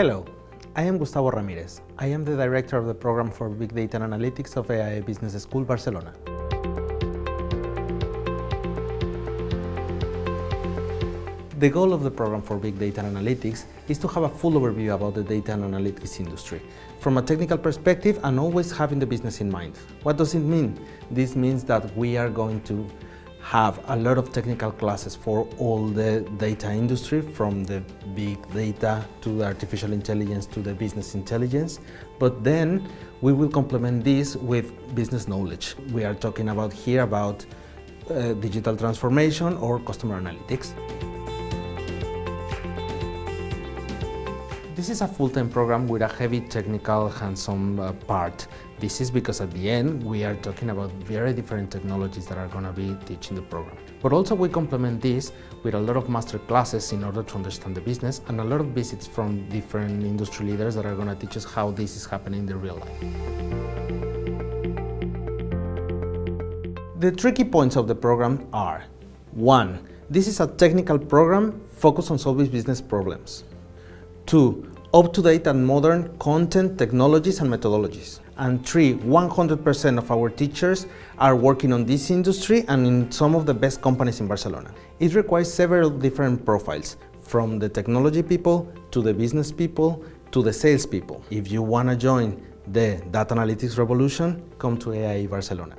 Hello, I am Gustavo Ramirez. I am the director of the program for Big Data and Analytics of EAE Business School Barcelona. The goal of the program for Big Data and Analytics is to have a full overview about the data and analytics industry from a technical perspective and always having the business in mind. What does it mean? This means that we are going to have a lot of technical classes for all the data industry from the big data to the artificial intelligence to the business intelligence. But then we will complement this with business knowledge. We are talking about here about uh, digital transformation or customer analytics This is a full-time program with a heavy technical hands-on uh, part. This is because at the end we are talking about very different technologies that are going to be teaching the program. But also we complement this with a lot of master classes in order to understand the business and a lot of visits from different industry leaders that are going to teach us how this is happening in the real life. The tricky points of the program are 1. This is a technical program focused on solving business problems. Two, up-to-date and modern content, technologies and methodologies. And three, 100% of our teachers are working on this industry and in some of the best companies in Barcelona. It requires several different profiles, from the technology people to the business people to the sales people. If you want to join the data analytics revolution, come to EAE Barcelona.